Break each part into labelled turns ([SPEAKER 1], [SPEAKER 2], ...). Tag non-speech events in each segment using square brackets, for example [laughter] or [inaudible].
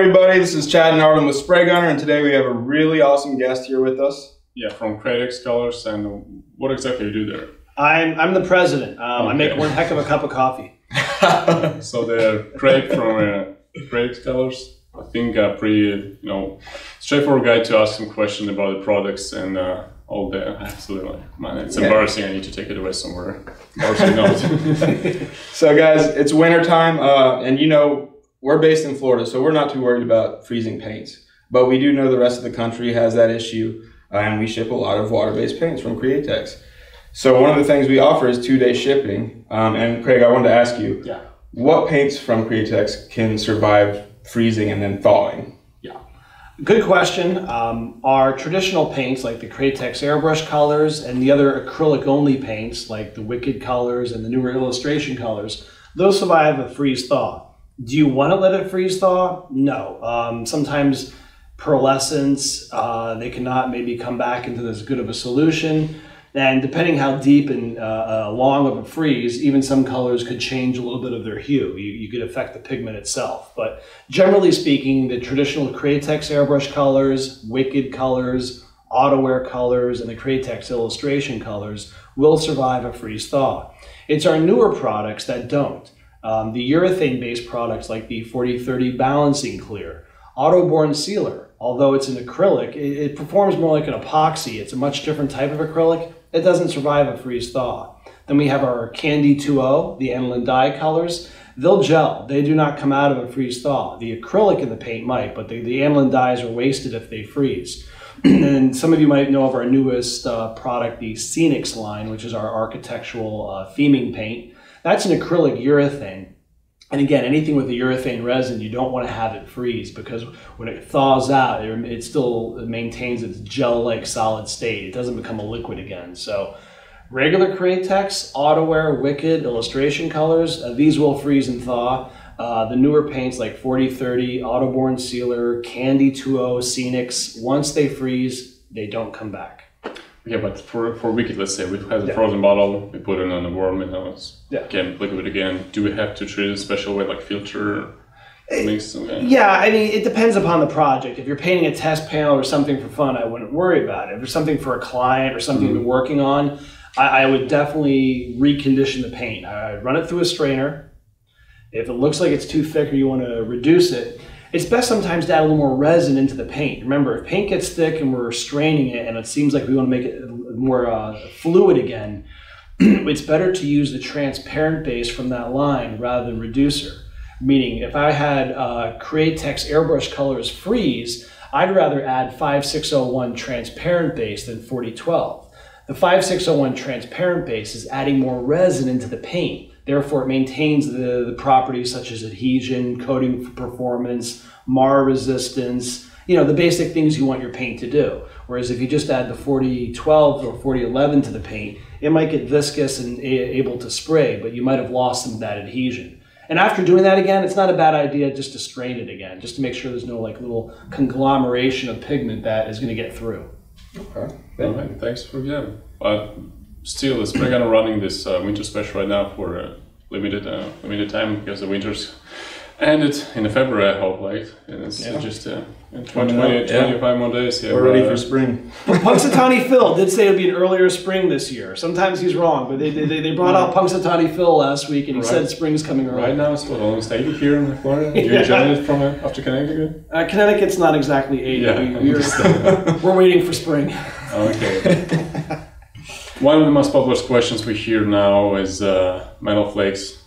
[SPEAKER 1] everybody? This is Chad and Arlen with Spray Gunner, and today we have a really awesome guest here with us.
[SPEAKER 2] Yeah, from Createx Colors, and what exactly do you do there?
[SPEAKER 3] I'm, I'm the president. Um, I make one heck of a cup of coffee. [laughs]
[SPEAKER 2] So they're Craig from uh, Createx Colors. I think a pretty, you know, straightforward guy to ask some questions about the products and uh, all the. Absolutely, man, it's
[SPEAKER 1] Yeah.
[SPEAKER 2] embarrassing. I need to take it away somewhere. Embarrassing not. [laughs] [laughs]
[SPEAKER 1] So, guys, it's wintertime, uh, and you know, we're based in Florida, so we're not too worried about freezing paints. But we do know the rest of the country has that issue, uh, and we ship a lot of water based paints from Createx. So, one of the things we offer is two day shipping. Um, and, Craig, I wanted to ask you
[SPEAKER 3] Yeah.
[SPEAKER 1] what paints from Createx can survive freezing and then thawing?
[SPEAKER 3] Yeah. Good question. Um, our traditional paints, like the Createx airbrush colors and the other acrylic only paints, like the Wicked colors and the newer illustration colors, those survive a freeze thaw. Do you want to let it freeze thaw? No. Um, sometimes pearlescence, uh, they cannot maybe come back into as good of a solution. And depending how deep and uh, uh, long of a freeze, even some colors could change a little bit of their hue. You, you could affect the pigment itself. But generally speaking, the traditional Createx airbrush colors, Wicked colors, Auto-Air colors, and the Createx illustration colors will survive a freeze thaw. It's our newer products that don't. Um, the urethane-based products like the 4030 Balancing Clear, Autoborn Sealer, although it's an acrylic, it, it performs more like an epoxy. It's a much different type of acrylic. It doesn't survive a freeze thaw. Then we have our Candy 2O, the aniline dye colors. They'll gel. They do not come out of a freeze thaw. The acrylic in the paint might, but the, the aniline dyes are wasted if they freeze. [clears throat] and some of you might know of our newest uh, product, the Scenix line, which is our architectural uh, theming paint. That's an acrylic urethane. And again, anything with the urethane resin, you don't want to have it freeze because when it thaws out, it, still maintains its gel-like solid state. It doesn't become a liquid again. So regular Createx, Auto-Air, Wicked, illustration colors, uh, these will freeze and thaw. Uh, the newer paints like 4030, Autoborn Sealer, Candy 2.0, Scenix, once they freeze, they don't come back.
[SPEAKER 2] Yeah, but for for Wicked, let's say we have the
[SPEAKER 3] Yeah.
[SPEAKER 2] frozen bottle, we put it on the warm, and now it's
[SPEAKER 3] Yeah.
[SPEAKER 2] again liquid again. Do we have to treat it a special way, like filter? Eh, okay.
[SPEAKER 3] Yeah, I mean, it depends upon the project. If you're painting a test panel or something for fun, I wouldn't worry about it. If it's something for a client or something you're mm-hmm. working on, I, I would definitely recondition the paint. I'd run it through a strainer. If it looks like it's too thick or you want to reduce it, it's best sometimes to add a little more resin into the paint. Remember, if paint gets thick and we're straining it and it seems like we want to make it more uh, fluid again, [clears throat] it's better to use the transparent base from that line rather than reducer. Meaning, if I had uh, Createx airbrush colors freeze, I'd rather add 5601 transparent base than 4012. The 5601 transparent base is adding more resin into the paint. Therefore, it maintains the, the properties such as adhesion, coating performance, mar resistance, you know, the basic things you want your paint to do. Whereas if you just add the 4012 or 4011 to the paint, it might get viscous and able to spray, but you might have lost some of that adhesion. And after doing that again, it's not a bad idea just to strain it again, just to make sure there's no like little conglomeration of pigment that is going to get through.
[SPEAKER 1] Okay.
[SPEAKER 2] All right, thanks for yeah. But still, the spray gunner running this uh, winter special right now for a limited uh, limited time because the winter's ended in February. I hope, like, and it's
[SPEAKER 1] Yeah.
[SPEAKER 2] just uh, in 20,
[SPEAKER 1] Coming
[SPEAKER 2] 20,
[SPEAKER 1] yeah.
[SPEAKER 2] 25 more days. Yeah,
[SPEAKER 1] We're ready
[SPEAKER 2] but,
[SPEAKER 1] for
[SPEAKER 2] uh,
[SPEAKER 1] spring.
[SPEAKER 3] Punxsutawney Phil did say it'd be an earlier spring this year. Sometimes he's wrong, but they, they, they brought out Punxsutawney Phil last week and he
[SPEAKER 2] Right.
[SPEAKER 3] said spring's coming early.
[SPEAKER 2] Right now, it's what almost 80 here in Florida. [laughs] Do you
[SPEAKER 3] Yeah.
[SPEAKER 2] enjoy it from uh, after Connecticut?
[SPEAKER 3] Uh, Connecticut's not exactly 80.
[SPEAKER 2] Yeah,
[SPEAKER 3] We, we're, [laughs] we're waiting for spring.
[SPEAKER 2] Okay. [laughs] One of the most popular questions we hear now is uh, metal flakes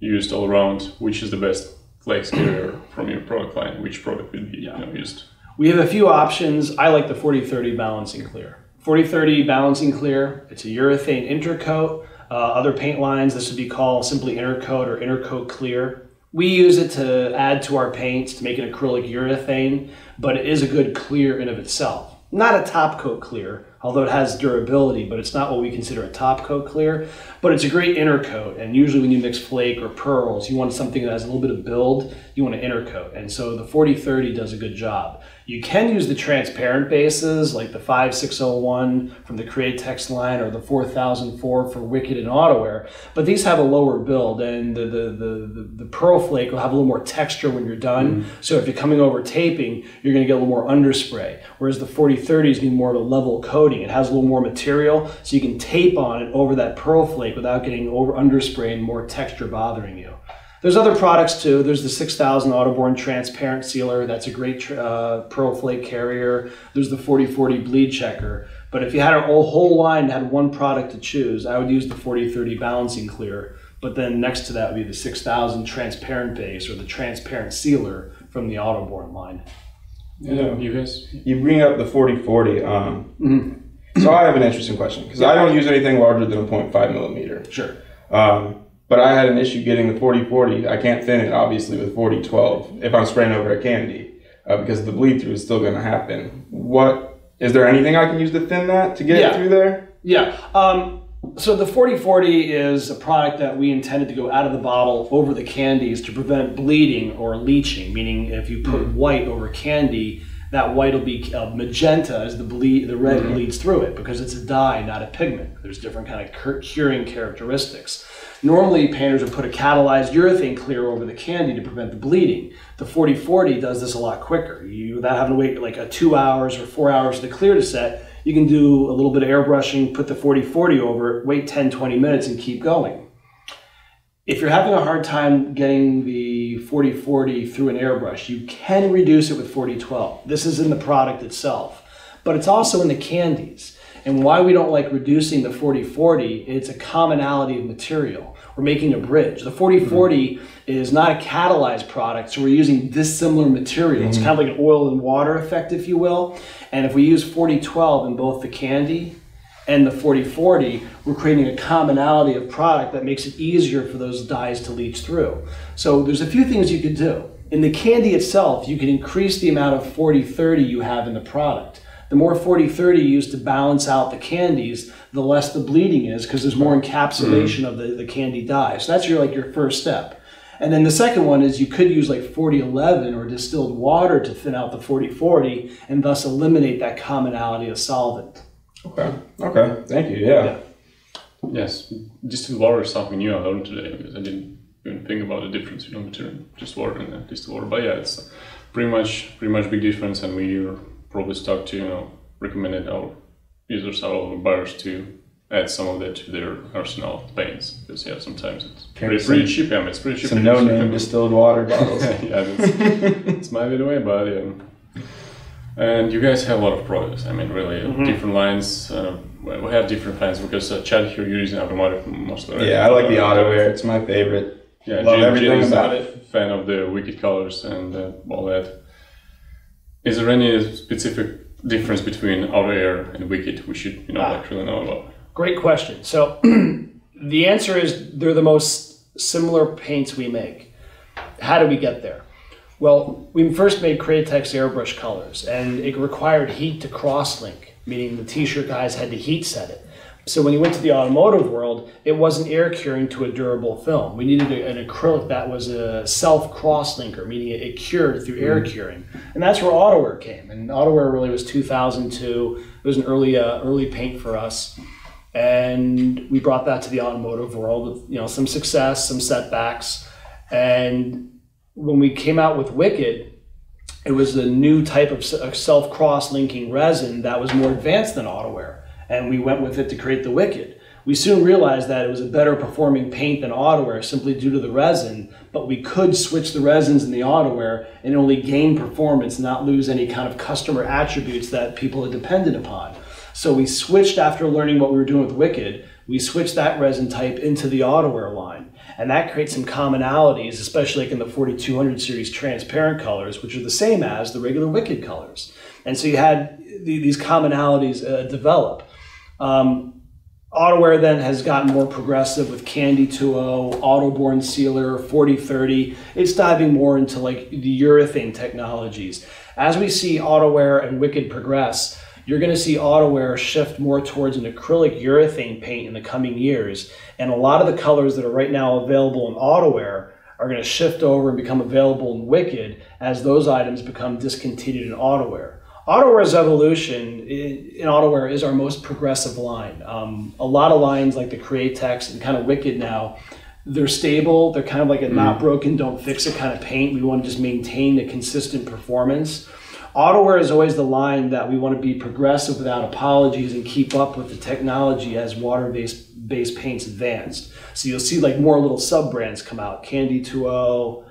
[SPEAKER 2] used all around. Which is the best flakes carrier from your product line? Which product would be you know, used?
[SPEAKER 3] We have a few options. I like the 4030 Balancing Clear. 4030 Balancing Clear, it's a urethane intercoat. Uh, other paint lines, this would be called simply intercoat or intercoat clear. We use it to add to our paints to make an acrylic urethane, but it is a good clear in of itself. Not a top coat clear, although it has durability, but it's not what we consider a top coat clear. But it's a great inner coat, and usually when you mix flake or pearls, you want something that has a little bit of build, you want an inner coat. And so the 4030 does a good job. You can use the transparent bases like the 5601 from the Createx line or the 4004 for Wicked and Auto-Air, but these have a lower build and the, the, the, the, Pearl Flake will have a little more texture when you're done. Mm-hmm. So if you're coming over taping, you're going to get a little more underspray. Whereas the 4030 is going more of a level coating. It has a little more material so you can tape on it over that Pearl Flake without getting over underspray and more texture bothering you. There's other products too. There's the 6000 Autoborn transparent sealer. That's a great uh, pearl flake carrier. There's the 4040 bleed checker. But if you had a whole line and had one product to choose, I would use the 4030 balancing clear. But then next to that would be the 6000 transparent base or the transparent sealer from the Autoborn line.
[SPEAKER 1] Yeah, you guys. You bring up the 4040. Um, mm-hmm. So I have an interesting question because yeah. I don't use anything larger than a 0.5 millimeter.
[SPEAKER 3] Sure.
[SPEAKER 1] Um, but I had an issue getting the 4040. I can't thin it obviously with 4012 if I'm spraying over a candy uh, because the bleed through is still going to happen. What is there anything I can use to thin that to get yeah. it through there?
[SPEAKER 3] Yeah. Um, so the 4040 is a product that we intended to go out of the bottle over the candies to prevent bleeding or leaching. Meaning, if you put mm. white over candy, that white will be uh, magenta as the bleed, the red mm-hmm. bleeds through it because it's a dye, not a pigment. There's different kind of curing characteristics. Normally, painters would put a catalyzed urethane clear over the candy to prevent the bleeding. The 4040 does this a lot quicker. You, without having to wait like a two hours or four hours to clear to set, you can do a little bit of airbrushing, put the 4040 over it, wait 10, 20 minutes and keep going. If you're having a hard time getting the 4040 through an airbrush, you can reduce it with 4012. This is in the product itself, but it's also in the candies. And why we don't like reducing the 4040, it's a commonality of material. We're making a bridge. The 4040 mm-hmm. is not a catalyzed product, so we're using dissimilar materials. Mm-hmm. It's kind of like an oil and water effect, if you will. And if we use 4012 in both the candy and the 4040, we're creating a commonality of product that makes it easier for those dyes to leach through. So there's a few things you could do. In the candy itself, you can increase the amount of 4030 you have in the product. The more 40-30 used to balance out the candies, the less the bleeding is because there's more encapsulation mm. of the, the candy dye. So that's your like your first step. And then the second one is you could use like 4011 or distilled water to thin out the 4040 and thus eliminate that commonality of solvent.
[SPEAKER 1] Okay. Okay. Thank you. Yeah. yeah.
[SPEAKER 2] Yes. Distilled water is something new I learned today because I didn't even think about the difference between between just water and distilled water. But yeah, it's pretty much pretty much big difference, and we are probably stuck to you know recommended our users, our buyers to add some of that to their arsenal of paints because yeah sometimes it's pretty, pretty cheap. I mean, it's pretty cheap.
[SPEAKER 1] Some no-name distilled water bottles. [laughs]
[SPEAKER 2] yeah, it's might be the way, but yeah. And you guys have a lot of products. I mean, really mm-hmm. different lines. Uh, we have different fans because uh, Chad here you're using automotive mostly.
[SPEAKER 1] Right? Yeah, I like the Auto-Air. It's my favorite. Yeah, love Jim, everything Jim about it.
[SPEAKER 2] Fan of the wicked colors and uh, all that. Is there any specific difference between Auto-Air and Wicked we should you know ah, like really know about?
[SPEAKER 3] Great question. So [clears throat] the answer is they're the most similar paints we make. How do we get there? Well, we first made Createx airbrush colors, and it required heat to cross-link, meaning the t-shirt guys had to heat set it. So when you went to the automotive world, it wasn't air curing to a durable film. We needed a, an acrylic that was a self cross linker, meaning it, it, cured through air mm. curing, and that's where Auto-Air came. And Auto-Air really was 2002. It was an early uh, early paint for us, and we brought that to the automotive world with you know some success, some setbacks, and when we came out with Wicked, it was a new type of self cross linking resin that was more advanced than Auto-Air and we went with it to create the Wicked. We soon realized that it was a better performing paint than Auto-Air simply due to the resin, but we could switch the resins in the Auto-Air and only gain performance, not lose any kind of customer attributes that people had depended upon. So we switched after learning what we were doing with Wicked, we switch that resin type into the Auto-Air line. And that creates some commonalities, especially like in the 4200 series transparent colors, which are the same as the regular Wicked colors. And so you had these commonalities uh, develop. Um, Auto-Air then has gotten more progressive with Candy 2.0, Autoborn Sealer, 4030. It's diving more into like the urethane technologies. As we see Auto-Air and Wicked progress, you're going to see Auto-Air shift more towards an acrylic urethane paint in the coming years. And a lot of the colors that are right now available in Auto-Air are going to shift over and become available in Wicked as those items become discontinued in Auto-Air. Auto-Air's evolution in, Auto-Air is our most progressive line. Um, a lot of lines like the Createx and kind of Wicked now, they're stable. They're kind of like a not broken, don't fix it kind of paint. We want to just maintain the consistent performance. Auto-Air is always the line that we want to be progressive without apologies and keep up with the technology as water-based based paints advanced. So you'll see like more little sub brands come out, Candy 2.0,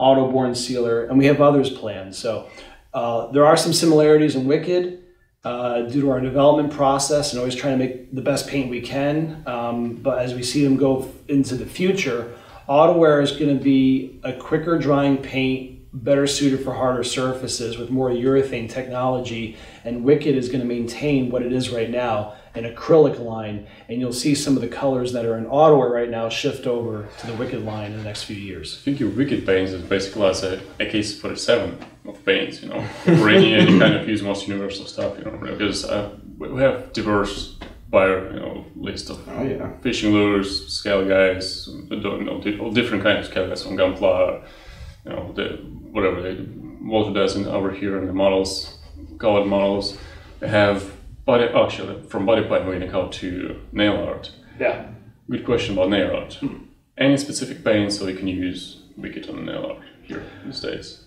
[SPEAKER 3] Autoborn Sealer, and we have others planned. So uh, there are some similarities in Wicked uh, due to our development process and always trying to make the best paint we can. Um, but as we see them go into the future, Auto-Air is going to be a quicker drying paint, better suited for harder surfaces with more urethane technology. And Wicked is going to maintain what it is right now, an acrylic line. And you'll see some of the colors that are in Auto-Air right now shift over to the Wicked line in the next few years.
[SPEAKER 2] I think your Wicked paints is basically as a AK-47 of paints, you know, for any, any kind of use most universal stuff, you know, because uh, we we have diverse buyer, you know, list of
[SPEAKER 1] Oh yeah.
[SPEAKER 2] fishing lures, scale guys, you know, all different kinds of scale guys from Gunpla, you know, the, whatever they, Walter dozen over here in the models, colored models. They have body, actually, from body paint we're gonna go to nail art.
[SPEAKER 3] Yeah.
[SPEAKER 2] Good question about nail art. Hmm. Any specific paint so you can use Wicked on nail art here in the States?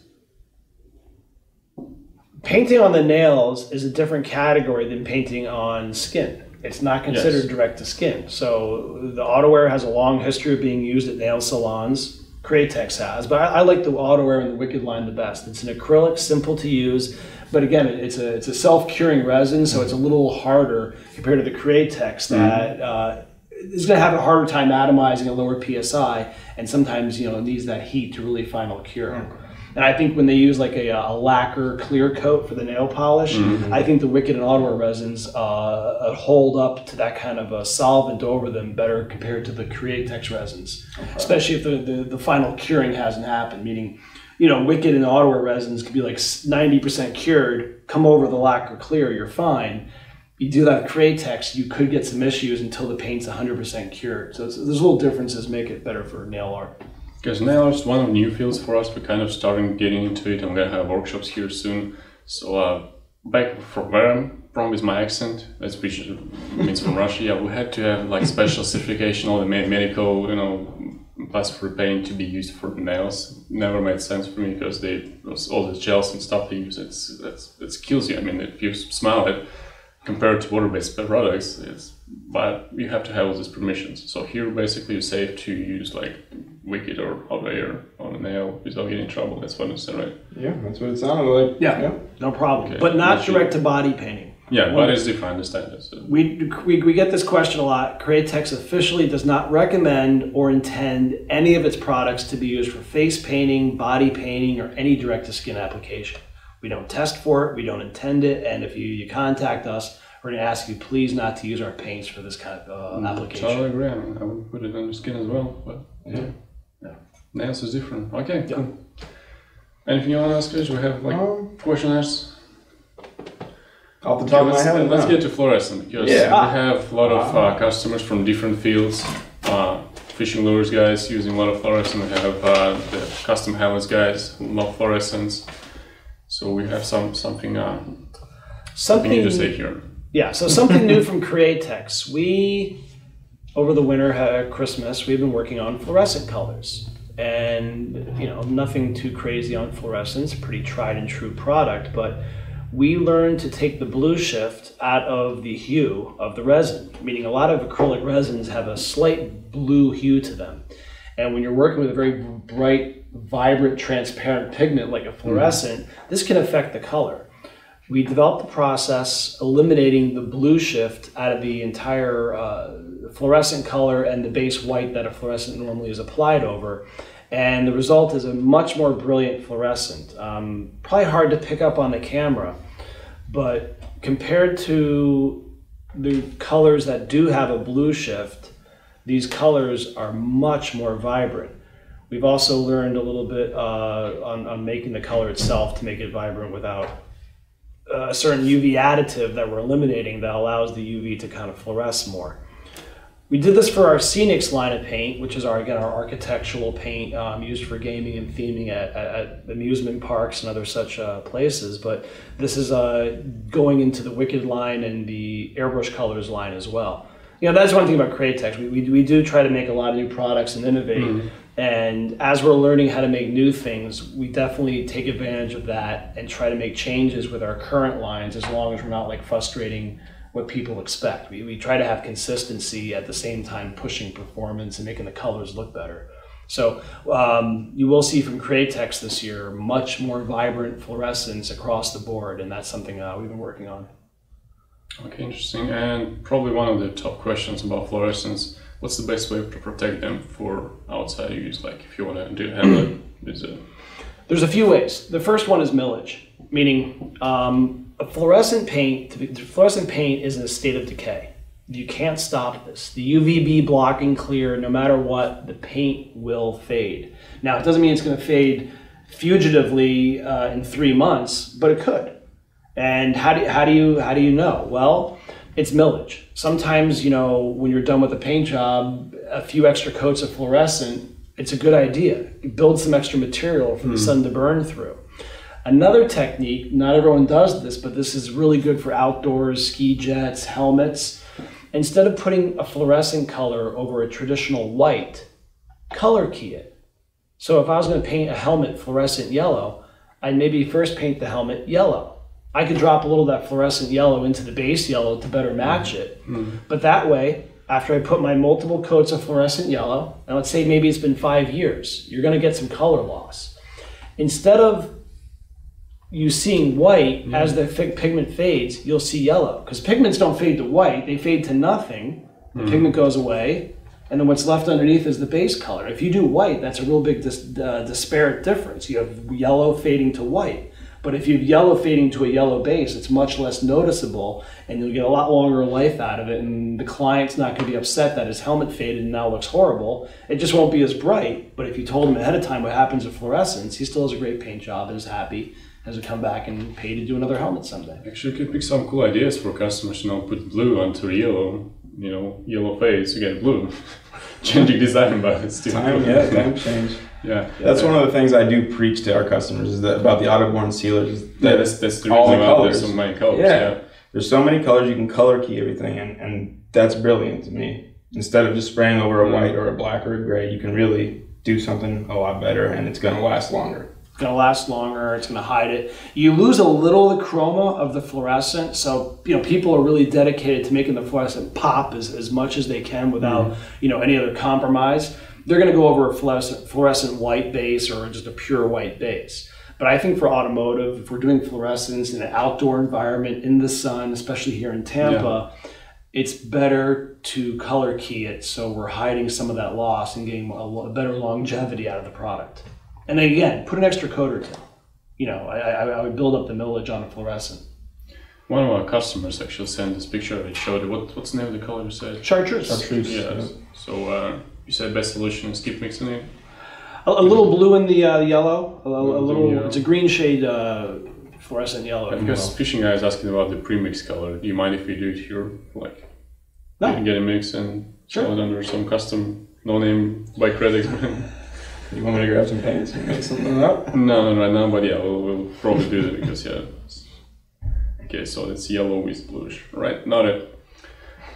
[SPEAKER 3] Painting on the nails is a different category than painting on skin. It's not considered
[SPEAKER 2] Yes.
[SPEAKER 3] direct to skin. So the Auto-Air has a long history of being used at nail salons. Createx has, but I, I like the Auto-Air and the Wicked line the best. It's an acrylic, simple to use, but again, it's a it's a self curing resin, so it's a little harder compared to the Createx that uh, is going to have a harder time atomizing at lower psi, and sometimes you know it needs that heat to really final cure. And I think when they use like a, a lacquer clear coat for the nail polish, I think the Wicked and Auto-Air resins uh, uh, hold up to that kind of a solvent over them better compared to the Createx resins, especially if the, the, the final curing hasn't happened. Meaning, you know, Wicked and Auto-Air resins could be like ninety percent cured. Come over the lacquer clear, you're fine. You do that with Createx, you could get some issues until the paint's hundred percent cured. So it's, there's little differences make it better for nail art.
[SPEAKER 2] Because art is one of the new fields for us. We're kind of starting getting into it. I'm gonna have workshops here soon. So uh, back from where I'm from with my accent, as which means from Russia, yeah, we had to have like special certification, all the medical, you know, plastic paint to be used for the nails. Never made sense for me because they all the gels and stuff they use, it's that's it kills you. I mean, if you smell it compared to water-based products, it's but you have to have all these permissions. So here, basically, it's safe to use like Wicked or Auto-Air on a nail without getting in trouble. That's what I said, right?
[SPEAKER 1] Yeah, that's what it sounded like.
[SPEAKER 3] Yeah, no problem.
[SPEAKER 2] Okay.
[SPEAKER 3] But not
[SPEAKER 2] That's
[SPEAKER 3] direct to body painting.
[SPEAKER 2] Yeah, but it's different. I understand this.
[SPEAKER 3] We, we, we get this question a lot. Createx officially does not recommend or intend any of its products to be used for face painting, body painting, or any direct to skin application. We don't test for it, we don't intend it, and if you, you contact us, we're going to ask you please not to use our paints for this kind of uh, application.
[SPEAKER 2] Totally agree. I, mean, I would put it on the skin as well, but yeah,
[SPEAKER 3] Yeah.
[SPEAKER 2] nails is different. Okay.
[SPEAKER 3] Yeah.
[SPEAKER 2] Cool. Anything you want to ask, us? We have like
[SPEAKER 1] Um,
[SPEAKER 2] questionnaires.
[SPEAKER 1] off the top of my
[SPEAKER 2] let's,
[SPEAKER 1] head,
[SPEAKER 2] let's
[SPEAKER 1] no.
[SPEAKER 2] get to fluorescent because
[SPEAKER 1] Yeah.
[SPEAKER 2] we have a lot of uh, customers from different fields. Uh, fishing lures guys using a lot of fluorescent. We have uh, the custom helmets guys who love fluorescents. So we have some something uh, something new to say here.
[SPEAKER 3] Yeah, so something new from Createx. We, over the winter, at Christmas, we've been working on fluorescent colors. And, you know, nothing too crazy on fluorescence, pretty tried and true product, but we learned to take the blue shift out of the hue of the resin, meaning a lot of acrylic resins have a slight blue hue to them. And when you're working with a very bright, vibrant, transparent pigment like a fluorescent, this can affect the color we developed the process eliminating the blue shift out of the entire uh, fluorescent color and the base white that a fluorescent normally is applied over. And the result is a much more brilliant fluorescent. Um, probably hard to pick up on the camera, but compared to the colors that do have a blue shift, these colors are much more vibrant. We've also learned a little bit uh, on, on making the color itself to make it vibrant without a certain UV additive that we're eliminating that allows the UV to kind of fluoresce more. We did this for our Scenix line of paint, which is our again our architectural paint um, used for gaming and theming at, at, amusement parks and other such uh, places. But this is uh, going into the Wicked line and the Airbrush Colors line as well. You know that's one thing about Createx. We, we, we do try to make a lot of new products and innovate. And as we're learning how to make new things, we definitely take advantage of that and try to make changes with our current lines as long as we're not like frustrating what people expect. We, we try to have consistency at the same time pushing performance and making the colors look better. So um, you will see from Createx this year much more vibrant fluorescence across the board, and that's something uh, we've been working on.
[SPEAKER 2] Okay, interesting. And probably one of the top questions about fluorescence what's the best way to protect them for outside use? Like if you want to do handle it, a...
[SPEAKER 3] There's a few ways. The first one is millage, meaning um, a fluorescent paint. Fluorescent paint is in a state of decay. You can't stop this. The UVB blocking clear, no matter what, the paint will fade. Now, it doesn't mean it's going to fade fugitively uh, in three months, but it could. And how do, how do you how do you know? Well, it's millage. Sometimes, you know, when you're done with a paint job, a few extra coats of fluorescent, it's a good idea. Build some extra material for the hmm. sun to burn through. Another technique, not everyone does this, but this is really good for outdoors, ski jets, helmets. Instead of putting a fluorescent color over a traditional white, color key it. So if I was going to paint a helmet fluorescent yellow, I'd maybe first paint the helmet yellow I could drop a little of that fluorescent yellow into the base yellow to better match it. Mm-hmm. But that way, after I put my multiple coats of fluorescent yellow, and let's say maybe it's been five years, you're going to get some color loss. Instead of you seeing white mm-hmm. as the pigment fades, you'll see yellow because pigments don't fade to white; they fade to nothing. The mm-hmm. pigment goes away, and then what's left underneath is the base color. If you do white, that's a real big dis- uh, disparate difference. You have yellow fading to white. But if you have yellow fading to a yellow base, it's much less noticeable and you'll get a lot longer life out of it. And the client's not going to be upset that his helmet faded and now looks horrible. It just won't be as bright. But if you told him ahead of time what happens with fluorescence, he still has a great paint job and is happy. Has to come back and pay to do another helmet someday.
[SPEAKER 2] Actually, you could pick some cool ideas for customers. You know, put blue onto yellow. You know, yellow fades, you get blue. [laughs] Changing design, but it's still
[SPEAKER 1] time. Yeah, time change.
[SPEAKER 2] Yeah,
[SPEAKER 1] that's one of the things I do preach to our customers is that about the Autoborn sealers. That
[SPEAKER 2] yeah, that's, that's the all reason why there's so many colors. Yeah. yeah.
[SPEAKER 1] there's so many colors you can color key everything, and, and that's brilliant to me. Instead of just spraying over a mm. white or a black or a gray, you can really do something a lot better, and it's going to last longer.
[SPEAKER 3] It's going to last longer. It's going to hide it. You lose a little of the chroma of the fluorescent, so you know people are really dedicated to making the fluorescent pop as, as much as they can without mm. you know any other compromise they're going to go over a fluorescent, fluorescent white base or just a pure white base. But I think for automotive, if we're doing fluorescence in an outdoor environment in the sun, especially here in Tampa, yeah. it's better to color key it so we're hiding some of that loss and getting a, better longevity out of the product. And then again, put an extra coat or two. You know, I, I, I would build up the millage on a fluorescent.
[SPEAKER 2] One of our customers actually sent this picture. It showed it. What, what's the name of the color you said?
[SPEAKER 3] Chartreuse.
[SPEAKER 2] Chartreuse. Yeah. yeah. So uh, you said best solution is keep mixing it.
[SPEAKER 3] A, a little blue in the uh, yellow. A, a little. Yellow. It's a green shade. Uh, fluorescent yellow.
[SPEAKER 2] And because well. fishing guy is asking about the pre-mix color. Do you mind if we do it here? Like, no. you can get a mix and sure. sell it under some custom no-name by credits. [laughs] [laughs]
[SPEAKER 1] you want me to grab some paints and mix something up?
[SPEAKER 2] No, not right now. But yeah, we'll, we'll probably do that because yeah. Okay, so it's yellow with bluish. Right, not it.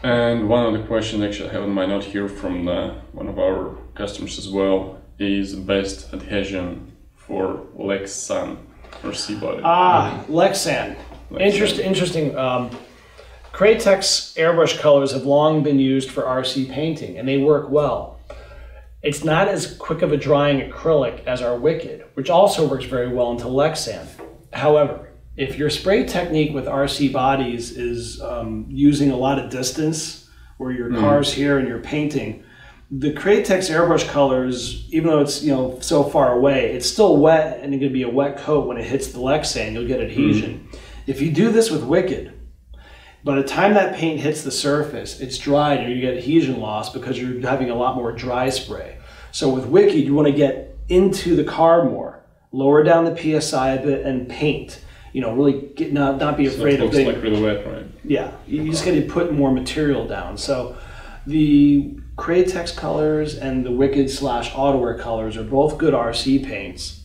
[SPEAKER 2] And one other question, actually, I have in my note here from uh, one of our customers as well, is best adhesion for Lexan RC-body.
[SPEAKER 3] Ah, Lexan. Lexan. Interest, interesting. Um, Createx airbrush colors have long been used for RC painting, and they work well. It's not as quick of a drying acrylic as our Wicked, which also works very well into Lexan. However, if your spray technique with RC bodies is um, using a lot of distance, where your mm. car's here and you're painting, the Createx airbrush colors, even though it's you know so far away, it's still wet and it's gonna be a wet coat when it hits the Lexan. You'll get adhesion. Mm. If you do this with Wicked, by the time that paint hits the surface, it's dried and you get adhesion loss because you're having a lot more dry spray. So with Wicked, you want to get into the car more, lower down the PSI a bit, and paint you know, really get not not be
[SPEAKER 2] So it
[SPEAKER 3] afraid of
[SPEAKER 2] looks like really wet, right?
[SPEAKER 3] yeah, you just got to put more material down. So the Createx colors and the Wicked slash Auto-Air colors are both good RC paints,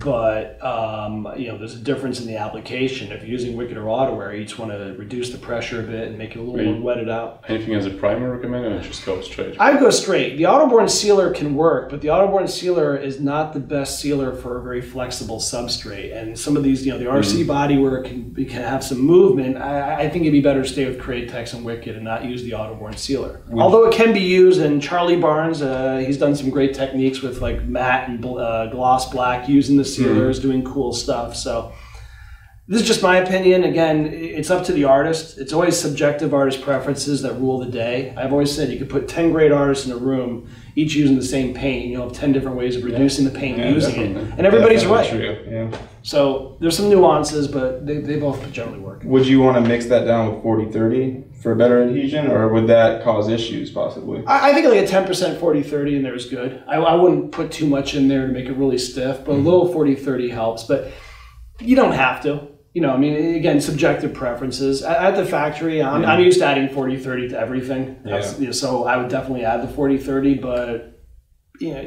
[SPEAKER 3] but um, you know there's a difference in the application. If you're using Wicked or Auto-Air, you just want to reduce the pressure a bit and make it a little more wetted out.
[SPEAKER 2] Anything as a primer recommended or just go straight?
[SPEAKER 3] I go straight. The Autoborn sealer can work, but the Autoborn sealer is not the best sealer for a very flexible substrate. And some of these, you know, the RC bodywork can, can have some movement. I, I think it'd be better to stay with Createx and Wicked and not use the Autoborn sealer. Although it can be used, and Charlie Barnes, uh, he's done some great techniques with like matte and uh, gloss black using the sealers, doing cool stuff. So. This is just my opinion. Again, it's up to the artist. It's always subjective artist preferences that rule the day. I've always said you could put 10 great artists in a room, each using the same paint, you'll have 10 different ways of reducing the paint and using it. And everybody's
[SPEAKER 1] Definitely
[SPEAKER 3] right.
[SPEAKER 1] true, Yeah.
[SPEAKER 3] So there's some nuances, but they, they both generally work.
[SPEAKER 1] Would you want to mix that down with 40 30 for better adhesion, or would that cause issues possibly?
[SPEAKER 3] I, I think like a 10% 40 30 in there is good. I, I wouldn't put too much in there to make it really stiff, but a mm-hmm. little 40 30 helps. But you don't have to. You know, I mean, again, subjective preferences. At, at the factory, I'm, I'm used to adding 40 30 to everything. Know, so I would definitely add the 40 30, but you know,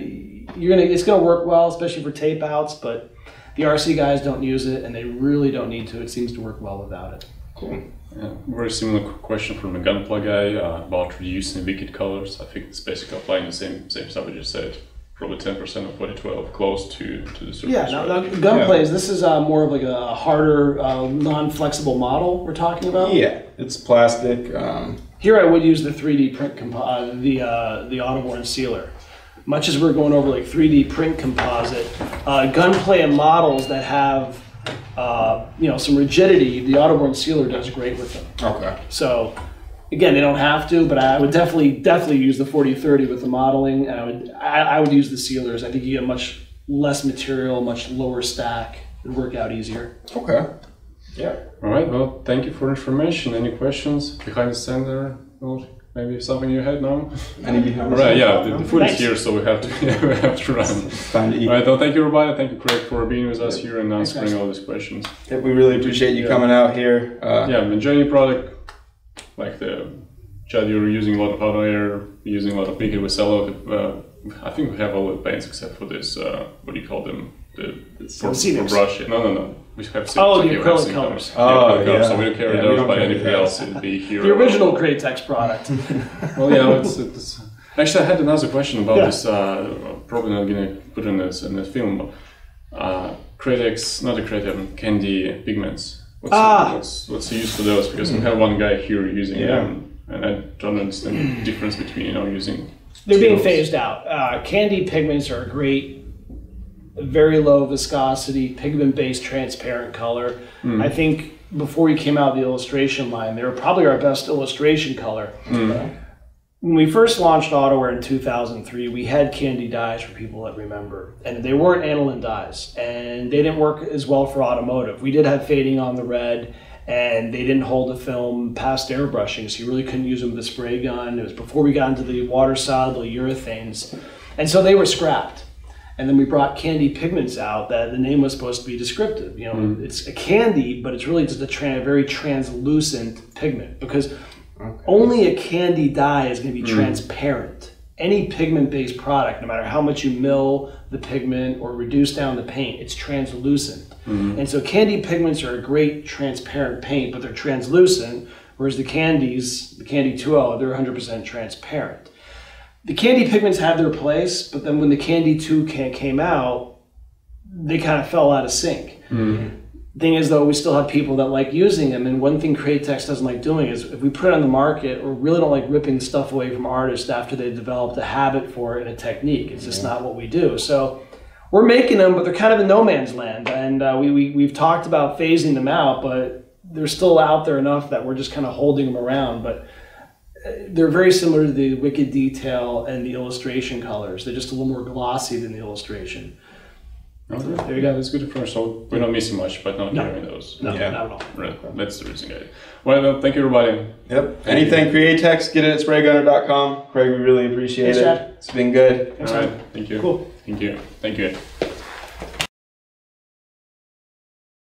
[SPEAKER 3] you're gonna it's gonna work well, especially for tape outs. But the RC guys don't use it, and they really don't need to. It seems to work well without it.
[SPEAKER 1] Cool.
[SPEAKER 2] Yeah, very similar question from a Gunpla guy uh, about reducing wicked colors. I think it's basically applying the same same stuff we just said. Probably 10% of 2012, close to, to the surface.
[SPEAKER 3] Yeah, now,
[SPEAKER 2] right?
[SPEAKER 3] now Gunplas. This is uh, more of like a harder, uh, non-flexible model we're talking about.
[SPEAKER 1] Yeah, it's plastic. Um,
[SPEAKER 3] Here, I would use the 3D print compo- uh, the uh, the Autoborn sealer. Much as we're going over like 3D print composite, uh, Gunpla and models that have uh, you know some rigidity, the Autoborn sealer does great with them.
[SPEAKER 1] okay.
[SPEAKER 3] So again, they don't have to, but I would definitely definitely use the 4030 with the modeling, and I would I, I would use the sealers. I think you get much less material, much lower stack. It'd work out easier.
[SPEAKER 1] Okay. Yeah.
[SPEAKER 2] All right, well, thank you for information. Any questions behind the center? Well, maybe something you had now?
[SPEAKER 1] Any behind
[SPEAKER 2] All right, yeah, the, the food
[SPEAKER 3] Thanks.
[SPEAKER 2] is here, so we have to, [laughs] we have to run.
[SPEAKER 1] It's time to eat.
[SPEAKER 2] All right, well, thank you, everybody. Thank you, Craig, for being with us here and answering
[SPEAKER 3] guys.
[SPEAKER 2] all these questions.
[SPEAKER 1] Yeah, we really appreciate you
[SPEAKER 2] Yeah.
[SPEAKER 1] coming out here. Uh,
[SPEAKER 2] Yeah, the Journey product, like the Chad, you're using a lot of Auto-Air, using a lot of Wicked. We sell a lot of, uh, I think we have all the paints except for this, uh, what do you call them? The, for, for
[SPEAKER 3] Scenix.
[SPEAKER 2] brush. No, no, no. We have
[SPEAKER 3] Oh,
[SPEAKER 2] Scenix,
[SPEAKER 3] the
[SPEAKER 2] okay, we have
[SPEAKER 3] acrylic
[SPEAKER 2] scenic
[SPEAKER 3] colors.
[SPEAKER 1] Oh,
[SPEAKER 2] acrylic colors,
[SPEAKER 1] yeah.
[SPEAKER 2] So we don't carry
[SPEAKER 1] Yeah,
[SPEAKER 2] those,
[SPEAKER 1] don't
[SPEAKER 2] but
[SPEAKER 1] carry
[SPEAKER 2] anything
[SPEAKER 1] that.
[SPEAKER 2] else, it'd be here.
[SPEAKER 3] The [laughs] original Createx product. [laughs]
[SPEAKER 2] Well, yeah, it's, it's, actually, I had another question about
[SPEAKER 3] Yeah.
[SPEAKER 2] this. Uh, probably not gonna put in this in the film. But, uh, Createx, not the Createx, Candy pigments. What's,
[SPEAKER 3] Ah.
[SPEAKER 2] the, what's what's the use for those? Because we have one guy here using
[SPEAKER 1] Yeah.
[SPEAKER 2] them, and I don't understand the difference between you know using.
[SPEAKER 3] They're being
[SPEAKER 2] Skittles.
[SPEAKER 3] phased out. Uh, candy pigments are a great, very low viscosity, pigment based transparent color. I think before we came out with the illustration line, they were probably our best illustration color. When we first launched Auto-Air in 2003, we had candy dyes for people that remember, and they weren't aniline dyes, and they didn't work as well for automotive. We did have fading on the red, and they didn't hold the film past airbrushing, so you really couldn't use them with a spray gun. It was before we got into the water soluble urethanes, and so they were scrapped. And then we brought candy pigments out that the name was supposed to be descriptive. You know, mm-hmm. it's a candy, but it's really just a tran- very translucent pigment because only a candy dye is going to be hmm. transparent. Any pigment based product, no matter how much you mill the pigment or reduce down the paint, it's translucent. Hmm. And so candy pigments are a great transparent paint, but they're translucent, whereas the candies, the Candy 2O, they're 100% transparent. The candy pigments had their place, but then when the Candy 2 ca- came out, they kind of fell out of sync hmm. Thing is though we still have people that like using them and one thing createx doesn't like doing is if we put it on the market we really don't like ripping stuff away from artists after they've developed a habit for it and a technique. It's just not what we do. So we're making them but they're kind of in no man's land and uh, we, we, we've talked about phasing them out but they're still out there enough that we're just kind of holding them around but uh, they're very similar to the wicked detail and the illustration colors. They're just a little more glossy than the illustration
[SPEAKER 2] Okay.
[SPEAKER 3] there you go
[SPEAKER 2] That's good information. So we're not missing much, but not
[SPEAKER 3] No.
[SPEAKER 2] hearing those.
[SPEAKER 3] no
[SPEAKER 1] Yeah.
[SPEAKER 3] not at all
[SPEAKER 2] Right, that's the reason, guys. Well, well, thank you, everybody.
[SPEAKER 1] Yep. Anything Createx, get it at spraygunner.com. Craig, we really appreciate
[SPEAKER 3] Thanks,
[SPEAKER 1] it.
[SPEAKER 3] Chad.
[SPEAKER 1] It's been good.
[SPEAKER 2] All right, thank you.
[SPEAKER 3] Cool.
[SPEAKER 2] Thank you. Thank you.